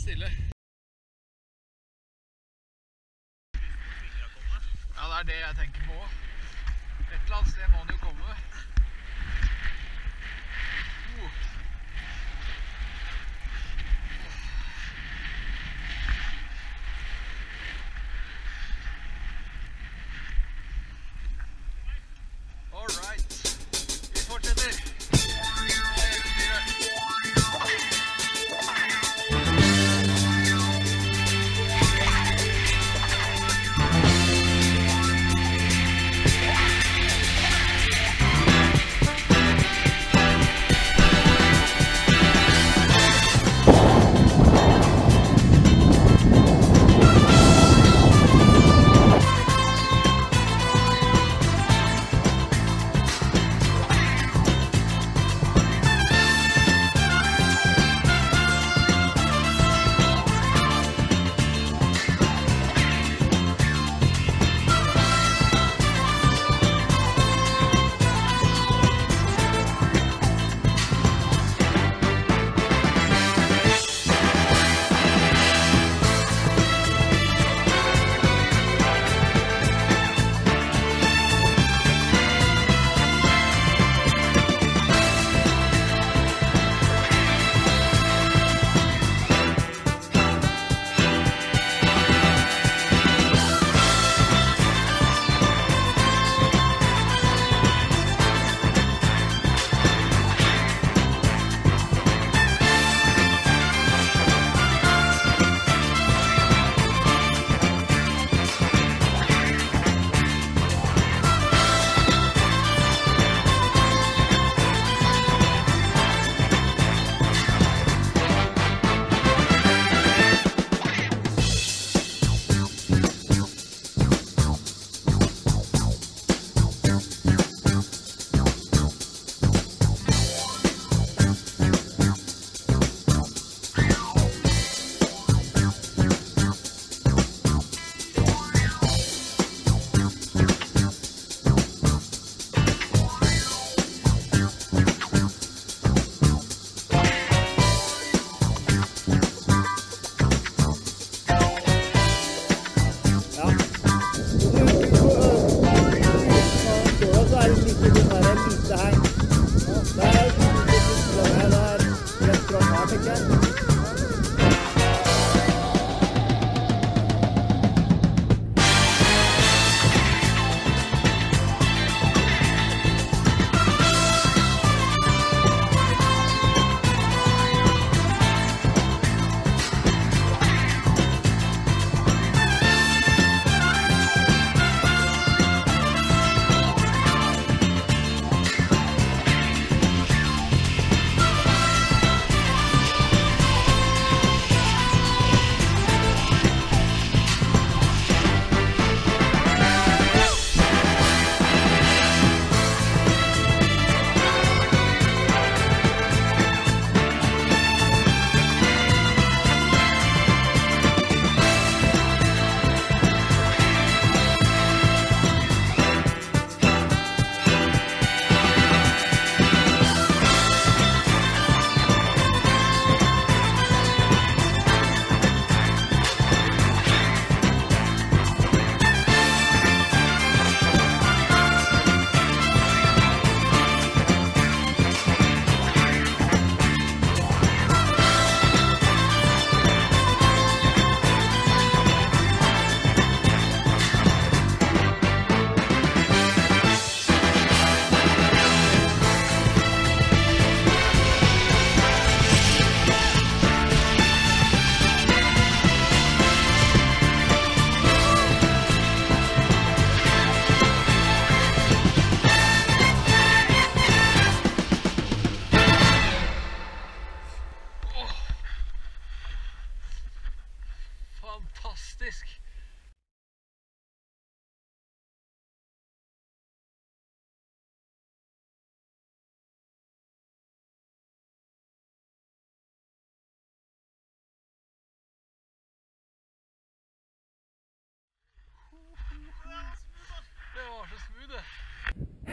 stille. Ja, det er det jeg tenker på òg. Et eller annet sted må han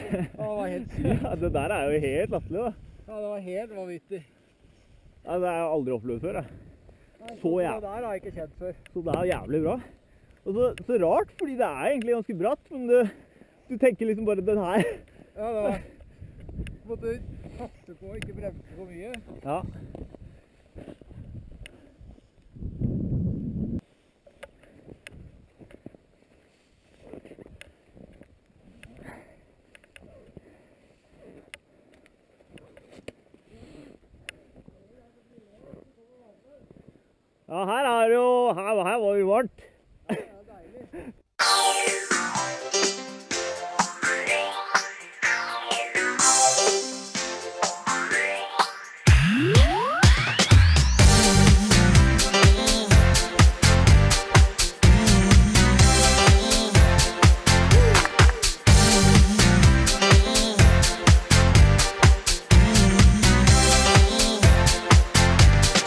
Det var helt sykt. Ja, det der er jo helt latterlig, da. Ja, det var helt vanvittig. Ja, det har jeg aldri opplevd før. Jeg. Nei, så, så det der har jeg ikke kjent før. Så det er jævlig bra. Og så, så rart, fordi det er egentlig ganske bratt, men du, du tenker liksom bare den her. Ja, det var Måtte satse på å ikke bremse for mye. Ja. Ja, her er det jo Her, her var det jo varmt.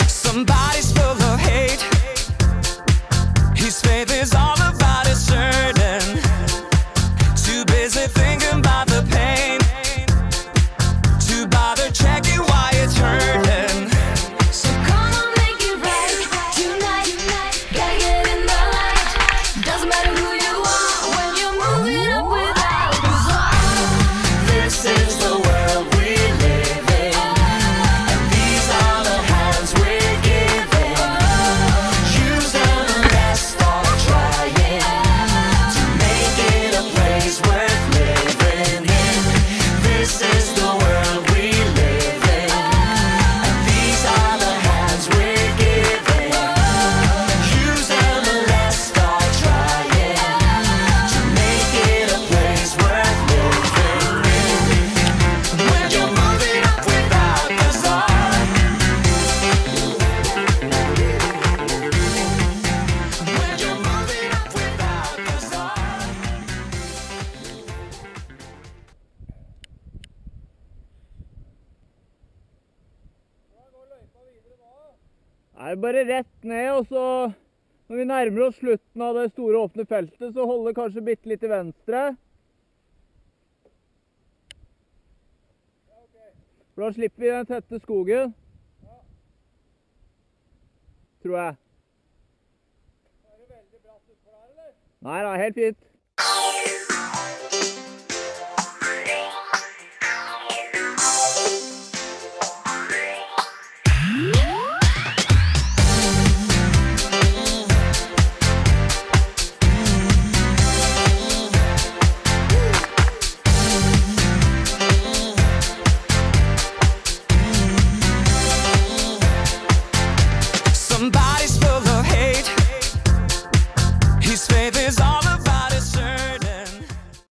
Somebody's full of Er det bare rett ned, og så når vi nærmer oss slutten av det store åpne feltet, så holder kanskje bitte litt til venstre. For da slipper vi den tette skogen. Tror jeg. Er det veldig bratt utfor der, eller? Nei da, helt fint.